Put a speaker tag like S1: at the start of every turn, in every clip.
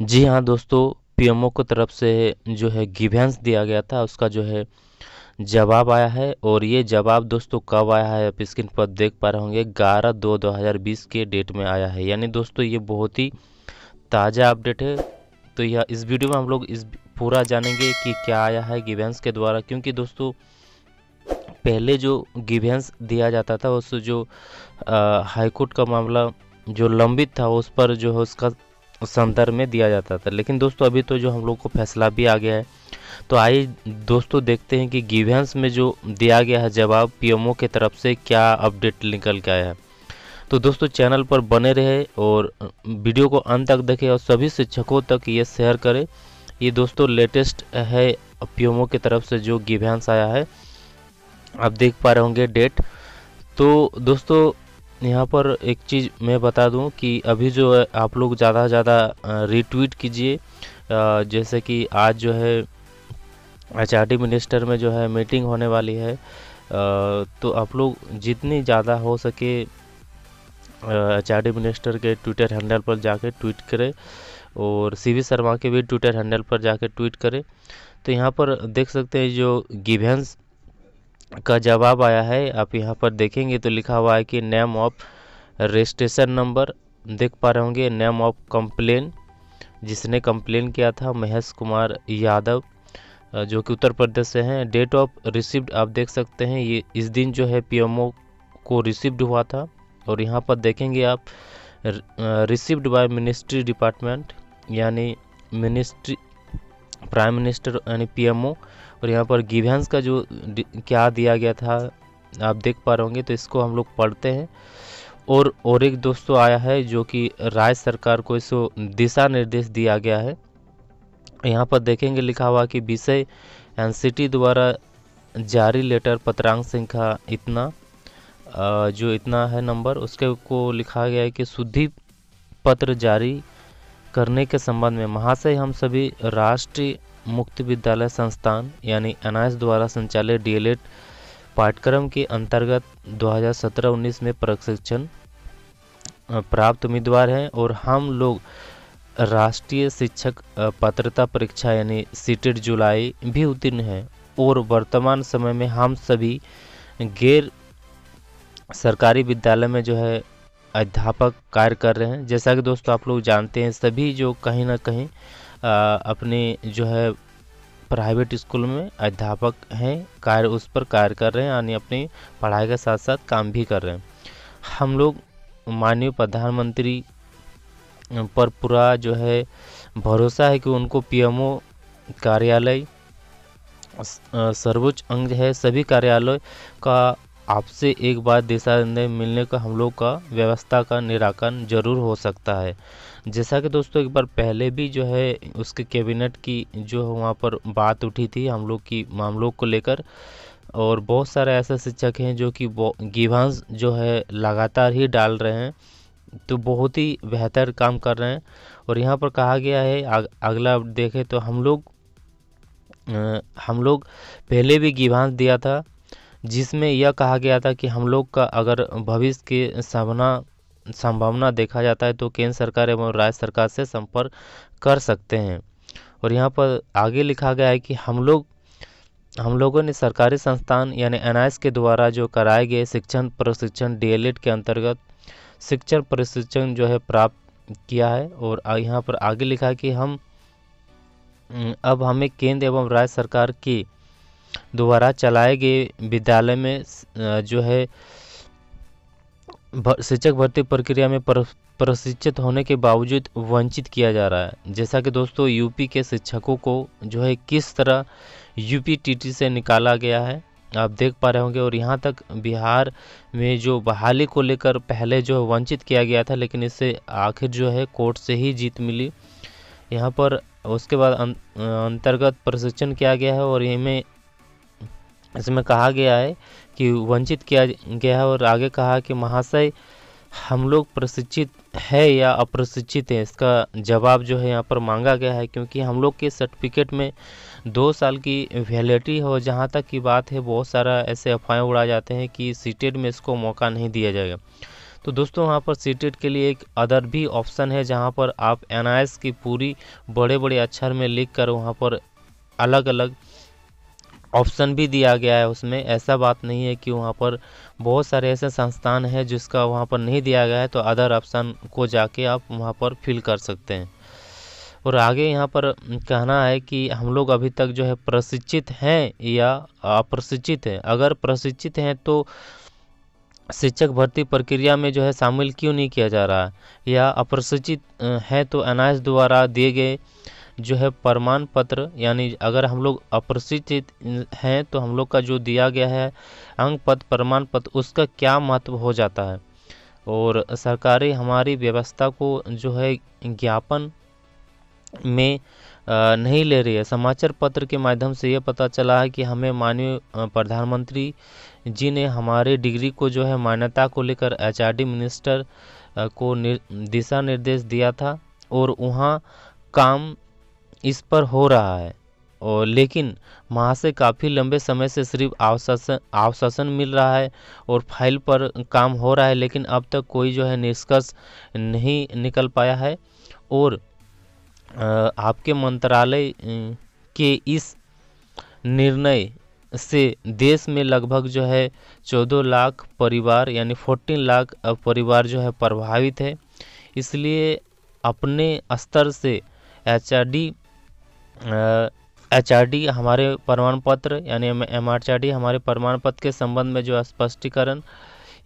S1: जी हाँ दोस्तों, पीएमओ को तरफ़ से जो है गिवेंस दिया गया था, उसका जो है जवाब आया है और ये जवाब दोस्तों कब आया है आप स्क्रीन पर देख पा रहे होंगे। ग्यारह दो दो हज़ार बीस के डेट में आया है। यानी दोस्तों ये बहुत ही ताज़ा अपडेट है। तो यह इस वीडियो में हम लोग इस पूरा जानेंगे कि क्या आया है गिवेंस के द्वारा, क्योंकि दोस्तों पहले जो गिवेंस दिया जाता था, उस जो हाईकोर्ट का मामला जो लंबित था, उस पर जो है उसका संदर्भ में दिया जाता था। लेकिन दोस्तों, अभी तो जो हम लोग को फैसला भी आ गया है तो आइए दोस्तों देखते हैं कि गिवेंस में जो दिया गया है जवाब, पीएमओ के तरफ़ से क्या अपडेट निकल के आया है। तो दोस्तों, चैनल पर बने रहे और वीडियो को अंत तक देखें और सभी शिक्षकों तक ये शेयर करें। ये दोस्तों लेटेस्ट है पीएमओ की तरफ़ से जो गिवेंस आया है, आप देख पा रहे होंगे डेट। तो दोस्तों यहाँ पर एक चीज़ मैं बता दूँ कि अभी जो है, आप लोग ज़्यादा से ज़्यादा रिट्वीट कीजिए। जैसे कि आज जो है एच आर मिनिस्टर में जो है मीटिंग होने वाली है। तो आप लोग जितनी ज़्यादा हो सके एच आर मिनिस्टर के ट्विटर हैंडल पर जाके ट्वीट करें और सीवी शर्मा के भी ट्विटर हैंडल पर जाके ट्वीट करें। तो यहाँ पर देख सकते हैं जो गिवेंस का जवाब आया है, आप यहाँ पर देखेंगे तो लिखा हुआ है कि नेम ऑफ़ रजिस्ट्रेशन नंबर देख पा रहे होंगे नेम ऑफ़ कंप्लेन जिसने कंप्लेन किया था महेश कुमार यादव जो कि उत्तर प्रदेश से हैं। डेट ऑफ़ रिसिप्ट आप देख सकते हैं, ये इस दिन जो है पीएमओ को रिसिप्ट हुआ था। और यहाँ पर देखेंगे आप रिसिप्ड बाय मिनिस्ट्री डिपार्टमेंट यानी मिनिस्ट्री प्राइम मिनिस्टर यानी पीएमओ और यहाँ पर गिवेंस का जो क्या दिया गया था, आप देख पा रहे होंगे तो इसको हम लोग पढ़ते हैं। और और एक दोस्तों आया है जो कि राज्य सरकार को इसको दिशा निर्देश दिया गया है। यहाँ पर देखेंगे लिखा हुआ कि विषय एनसीटी द्वारा जारी लेटर पत्रांक संख्या इतना जो इतना है नंबर, उसके को लिखा गया है कि शुद्धि पत्र जारी करने के संबंध में। महाशय हम सभी राष्ट्रीय मुक्त विद्यालय संस्थान, यानी एन द्वारा संचालित डीएलएड पाठ्यक्रम के अंतर्गत 2017-19 में प्रशिक्षण प्राप्त उम्मीदवार हैं और हम लोग राष्ट्रीय शिक्षक पात्रता परीक्षा, यानी सीटेड जुलाई भी उत्तीर्ण है। और वर्तमान समय में हम सभी गैर सरकारी विद्यालय में जो है अध्यापक कार्य कर रहे हैं। जैसा कि दोस्तों आप लोग जानते हैं, सभी जो कहीं ना कहीं अपने जो है प्राइवेट स्कूल में अध्यापक हैं, कार्य उस पर कार्य कर रहे हैं, यानी अपनी पढ़ाई के साथ साथ काम भी कर रहे हैं। हम लोग माननीय प्रधानमंत्री पर पूरा जो है भरोसा है कि उनको पीएमओ कार्यालय सर्वोच्च अंग है, सभी कार्यालय का आपसे एक बार दिशा मिलने का हम लोग का व्यवस्था का निराकरण ज़रूर हो सकता है। जैसा कि दोस्तों, एक बार पहले भी जो है, उसके कैबिनेट की जो वहाँ पर बात उठी थी हम लोग की, मामलों को लेकर, और बहुत सारे ऐसे शिक्षक हैं जो कि गिवांस जो है, लगातार ही डाल रहे हैं तो बहुत ही बेहतर काम कर रहे हैं। और यहाँ पर कहा गया है अगला देखें तो हम लोग हम लोग पहले भी गिवांस दिया था, जिसमें यह कहा गया था कि हम लोग का अगर भविष्य के संभावना संभावना देखा जाता है तो केंद्र सरकार एवं राज्य सरकार से संपर्क कर सकते हैं। और यहाँ पर आगे लिखा गया है कि हम लोग, हम लोगों ने सरकारी संस्थान यानी एनआईएस के द्वारा जो कराए गए शिक्षण प्रशिक्षण डी के अंतर्गत शिक्षण प्रशिक्षण जो है प्राप्त किया है और यहाँ पर आगे लिखा है कि हम अब हमें केंद्र एवं राज्य सरकार की द्वारा चलाए गए विद्यालय में जो है शिक्षक भर्ती प्रक्रिया में प्रशिक्षित होने के बावजूद वंचित किया जा रहा है। जैसा कि दोस्तों यूपी के शिक्षकों को जो है किस तरह यूपी टीटी से निकाला गया है आप देख पा रहे होंगे। और यहाँ तक बिहार में जो बहाली को लेकर पहले जो है वंचित किया गया था लेकिन इससे आखिर जो है कोर्ट से ही जीत मिली। यहाँ पर उसके बाद अं, अंतर्गत प्रशिक्षण किया गया है और इनमें इसमें कहा गया है कि वंचित किया गया है और आगे कहा कि महाशय हम लोग प्रशिक्षित है या अप्रशिक्षित है? इसका जवाब जो है यहाँ पर मांगा गया है क्योंकि हम लोग के सर्टिफिकेट में दो साल की वैलिडिटी हो, जहाँ तक की बात है, बहुत सारा ऐसे अफवाहें उड़ा जाते हैं कि सीटेड में इसको मौका नहीं दिया जाएगा। तो दोस्तों, वहाँ पर सी के लिए एक अदर भी ऑप्शन है, जहाँ पर आप एनआईएस की पूरी बड़े बड़े अक्षर में लिख कर वहाँ पर अलग अलग ऑप्शन भी दिया गया है उसमें। ऐसा बात नहीं है कि वहाँ पर बहुत सारे ऐसे संस्थान हैं जिसका वहाँ पर नहीं दिया गया है तो अदर ऑप्शन को जाके आप वहाँ पर फिल कर सकते हैं। और आगे यहाँ पर कहना है कि हम लोग अभी तक जो है प्रशिक्षित हैं या अप्रशिक्षित हैं? अगर प्रशिक्षित हैं तो शिक्षक भर्ती प्रक्रिया में जो है शामिल क्यों नहीं किया जा रहा है? या अप्रशिक्षित हैं तो एन द्वारा दिए गए जो है प्रमाण पत्र यानी अगर हम लोग अप्रशिक्षित हैं तो हम लोग का जो दिया गया है अंग पत्र प्रमाण पत्र उसका क्या महत्व हो जाता है? और सरकारी हमारी व्यवस्था को जो है ज्ञापन में नहीं ले रही है। समाचार पत्र के माध्यम से ये पता चला है कि हमें माननीय प्रधानमंत्री जी ने हमारे डिग्री को जो है मान्यता को लेकर एच मिनिस्टर को निर, दिशा निर्देश दिया था और वहाँ काम इस पर हो रहा है। और लेकिन वहाँ से काफ़ी लंबे समय से सिर्फ़ आश्वासन आश्वासन मिल रहा है और फ़ाइल पर काम हो रहा है, लेकिन अब तक कोई जो है निष्कर्ष नहीं निकल पाया है। और आपके मंत्रालय के इस निर्णय से देश में लगभग जो है चौदह लाख परिवार यानी फोर्टीन लाख परिवार जो है प्रभावित है। इसलिए अपने स्तर से H R D H R D हमारे प्रमाण पत्र यानी एम हमारे प्रमाण पत्र के संबंध में जो स्पष्टीकरण,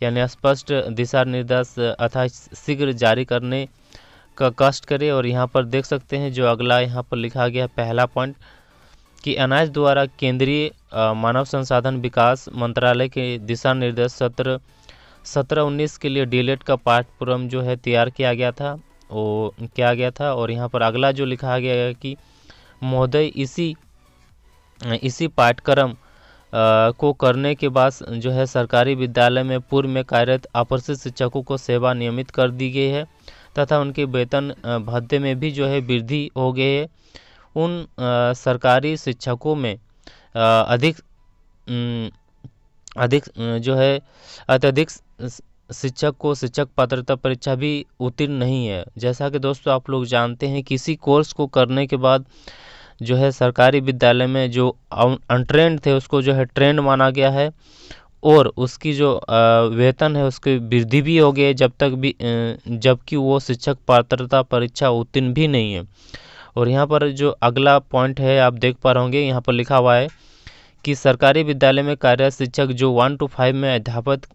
S1: यानी स्पष्ट दिशा निर्देश अथा शीघ्र जारी करने का कष्ट करें। और यहाँ पर देख सकते हैं जो अगला यहाँ पर लिखा गया पहला पॉइंट, कि अनाज द्वारा केंद्रीय मानव संसाधन विकास मंत्रालय के दिशा निर्देश सत्र, सत्रह उन्नीस के लिए डीलेट का पाठ्यक्रम जो है तैयार किया गया था वो किया गया था। और यहाँ पर अगला जो लिखा गया है कि महोदय, इसी इसी पाठ्यक्रम को करने के बाद जो है सरकारी विद्यालय में पूर्व में कार्यरत अप्रसिद्ध शिक्षकों को सेवा नियमित कर दी गई है तथा उनके वेतन भत्ते में भी जो है वृद्धि हो गई है। उन सरकारी शिक्षकों में अधिक अधिक जो है अत्यधिक शिक्षक को शिक्षक पात्रता परीक्षा भी उत्तीर्ण नहीं है। जैसा कि दोस्तों आप लोग जानते हैं, किसी कोर्स को करने के बाद जो है सरकारी विद्यालय में जो अनट्रेंड थे, उसको जो है ट्रेंड माना गया है और उसकी जो वेतन है, उसकी वृद्धि भी हो गई जब तक भी जबकि वो शिक्षक पात्रता परीक्षा उत्तीर्ण भी नहीं है। और यहाँ पर जो अगला पॉइंट है, आप देख पा रहे होंगे, यहाँ पर लिखा हुआ है कि सरकारी विद्यालय में कार्यरत शिक्षक जो वन टू फाइव में अध्यापक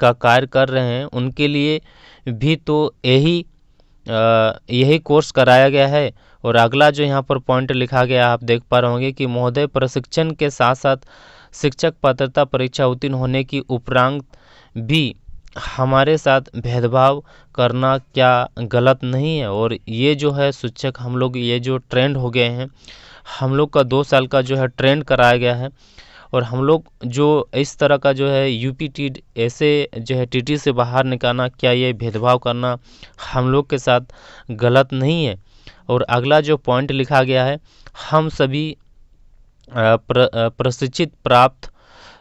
S1: का कार्य कर रहे हैं, उनके लिए भी तो यही यही कोर्स कराया गया है। और अगला जो यहाँ पर पॉइंट लिखा गया, आप देख पा रहे होंगे कि महोदय, प्रशिक्षण के साथ साथ शिक्षक पात्रता परीक्षा उत्तीर्ण होने की उपरांत भी हमारे साथ भेदभाव करना क्या गलत नहीं है? और ये जो है शिक्षक, हम लोग ये जो ट्रेंड हो गए हैं, हम लोग का दो साल का जो है ट्रेंड कराया गया है। और हम लोग जो इस तरह का जो है यू पी टी ऐसे जो है टी से बाहर निकालना क्या ये भेदभाव करना हम लोग के साथ गलत नहीं है। और अगला जो पॉइंट लिखा गया है हम सभी प्र, प्रशिक्षित प्राप्त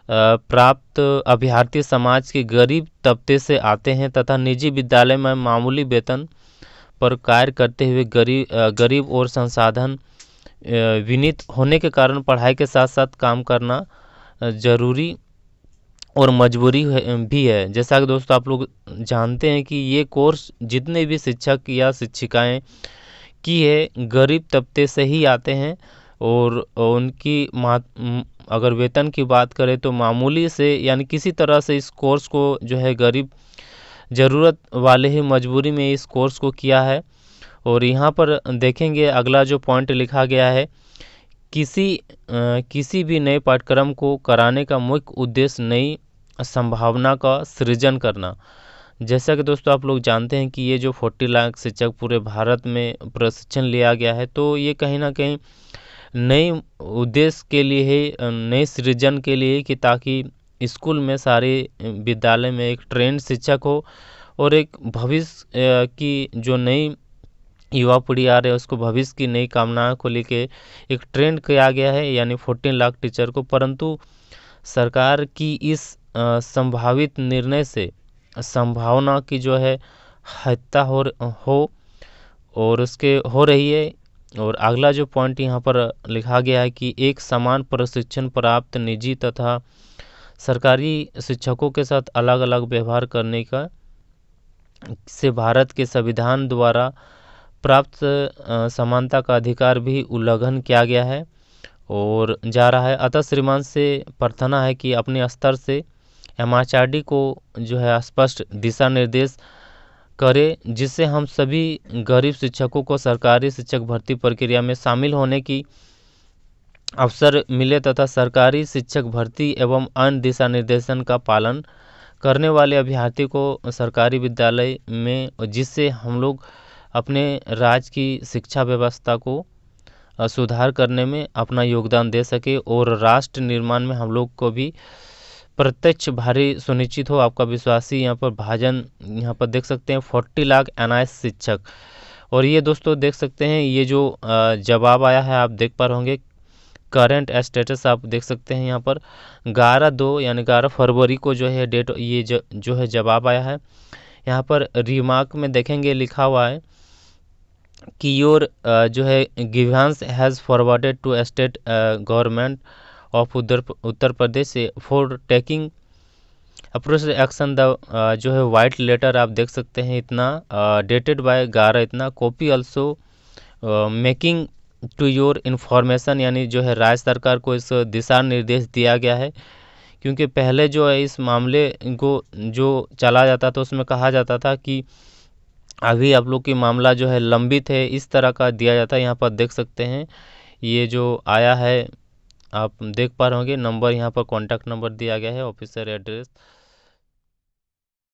S1: प्राप्त अभ्यर्थी समाज के गरीब तबके से आते हैं तथा निजी विद्यालय में मामूली वेतन पर कार्य करते हुए गरीब गरीब और संसाधन विनीत होने के कारण पढ़ाई के साथ साथ काम करना ज़रूरी और मजबूरी भी है। जैसा कि दोस्तों, आप लोग जानते हैं कि ये कोर्स जितने भी शिक्षक या शिक्षिकाएँ की है, गरीब तबके से ही आते हैं और उनकी अगर वेतन की बात करें तो मामूली से, यानी किसी तरह से इस कोर्स को जो है गरीब ज़रूरत वाले ही मजबूरी में इस कोर्स को किया है। और यहाँ पर देखेंगे, अगला जो पॉइंट लिखा गया है किसी किसी भी नए पाठ्यक्रम को कराने का मुख्य उद्देश्य नई संभावना का सृजन करना। जैसा कि दोस्तों आप लोग जानते हैं कि ये जो फोर्टी लाख शिक्षक पूरे भारत में प्रशिक्षण लिया गया है तो ये कहीं ना कहीं नए उद्देश्य के लिए है नए सृजन के लिए कि ताकि स्कूल में सारे विद्यालय में एक ट्रेंड शिक्षक हो और एक भविष्य की जो नई युवा पीढ़ी आ रही है, उसको भविष्य की नई कामनाओं को लेके एक ट्रेंड किया गया है, यानी फोर्टीन लाख टीचर को। परंतु सरकार की इस संभावित निर्णय से, संभावना की जो है, हत्या हो हो और उसके हो रही है। और अगला जो पॉइंट यहाँ पर लिखा गया है कि एक समान प्रशिक्षण प्राप्त निजी तथा सरकारी शिक्षकों के साथ अलग अलग व्यवहार करने का, से भारत के संविधान द्वारा प्राप्त समानता का अधिकार भी उल्लंघन किया गया है और जा रहा है। अतः श्रीमान से प्रार्थना है कि अपने स्तर से एम को जो है स्पष्ट दिशा निर्देश करे, जिससे हम सभी गरीब शिक्षकों को सरकारी शिक्षक भर्ती प्रक्रिया में शामिल होने की अवसर मिले तथा सरकारी शिक्षक भर्ती एवं अन्य दिशा निर्देशन का पालन करने वाले अभ्यर्थी को सरकारी विद्यालय में, जिससे हम लोग अपने राज्य की शिक्षा व्यवस्था को सुधार करने में अपना योगदान दे सके और राष्ट्र निर्माण में हम लोग को भी प्रत्यक्ष भारी सुनिश्चित हो। आपका विश्वासी यहाँ पर भाजन यहाँ पर देख सकते हैं फोर्टी लाख एनआईएस शिक्षक। और ये दोस्तों देख सकते हैं ये जो जवाब आया है आप देख पा रहे होंगे करंट स्टेटस आप देख सकते हैं यहाँ पर। ग्यारह दो यानी ग्यारह फरवरी को जो है डेट ये ज, जो है जवाब आया है। यहाँ पर रिमार्क में देखेंगे लिखा हुआ है कि योर जो है grievance has forwarded to state government of Uttar Uttar Pradesh for taking approach action the जो है वाइट लेटर आप देख सकते हैं इतना डेटेड बाय ग्यारह इतना copy also making to your information यानी जो है, राज्य सरकार को इस दिशा निर्देश दिया गया है। क्योंकि पहले जो है, इस मामले को जो चला जाता था, उसमें कहा जाता था कि अभी आप लोग की मामला जो है लंबित है, इस तरह का दिया जाता है, यहाँ पर देख सकते हैं। ये जो आया है, आप देख पा रहे होंगे, नंबर यहाँ पर कॉन्टैक्ट नंबर दिया गया है ऑफिसर एड्रेस